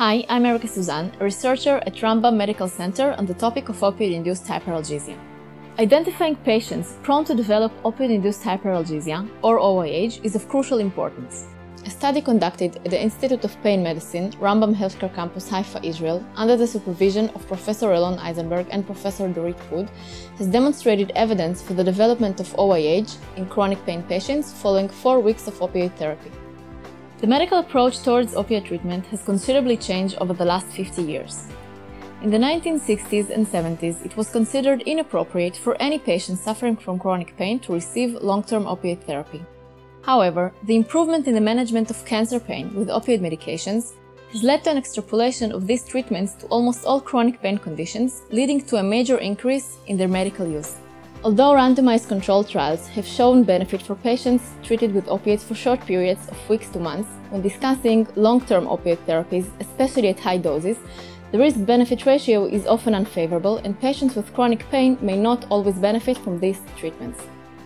Hi, I'm Erica Suzan, a researcher at Rambam Medical Center on the topic of opioid-induced hyperalgesia. Identifying patients prone to develop opioid-induced hyperalgesia, or OIH, is of crucial importance. A study conducted at the Institute of Pain Medicine, Rambam Healthcare Campus, Haifa, Israel, under the supervision of Professor Elon Eisenberg and Professor Dorit Pud, has demonstrated evidence for the development of OIH in chronic pain patients following four weeks of opioid therapy. The medical approach towards opioid treatment has considerably changed over the last 50 years. In the 1960s and 70s, it was considered inappropriate for any patient suffering from chronic pain to receive long-term opioid therapy. However, the improvement in the management of cancer pain with opioid medications has led to an extrapolation of these treatments to almost all chronic pain conditions, leading to a major increase in their medical use. Although randomized controlled trials have shown benefit for patients treated with opiates for short periods of weeks to months, when discussing long-term opioid therapies, especially at high doses, the risk-benefit ratio is often unfavorable and patients with chronic pain may not always benefit from these treatments.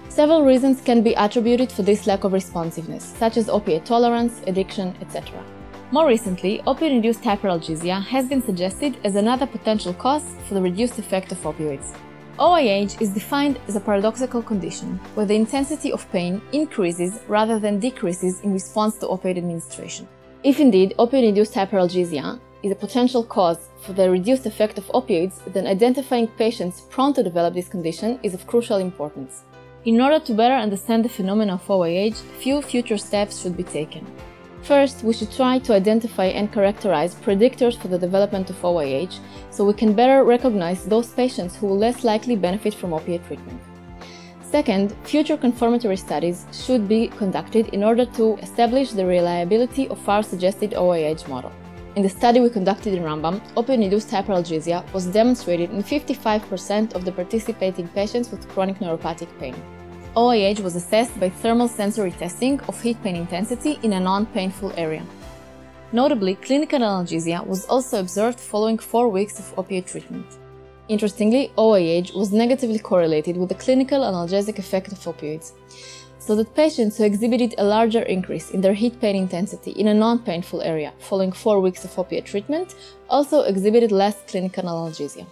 Several reasons can be attributed for this lack of responsiveness, such as opiate tolerance, addiction, etc. More recently, opioid-induced hyperalgesia has been suggested as another potential cause for the reduced effect of opioids. OIH is defined as a paradoxical condition where the intensity of pain increases rather than decreases in response to opioid administration. If indeed opioid-induced hyperalgesia is a potential cause for the reduced effect of opioids, then identifying patients prone to develop this condition is of crucial importance. In order to better understand the phenomena of OIH, few future steps should be taken. First, we should try to identify and characterize predictors for the development of OIH so we can better recognize those patients who will less likely benefit from opiate treatment. Second, future confirmatory studies should be conducted in order to establish the reliability of our suggested OIH model. In the study we conducted in Rambam, opioid-induced hyperalgesia was demonstrated in 55% of the participating patients with chronic neuropathic pain. OIH was assessed by thermal sensory testing of heat pain intensity in a non-painful area. Notably, clinical analgesia was also observed following four weeks of opioid treatment. Interestingly, OIH was negatively correlated with the clinical analgesic effect of opioids, so that patients who exhibited a larger increase in their heat pain intensity in a non-painful area following four weeks of opioid treatment also exhibited less clinical analgesia.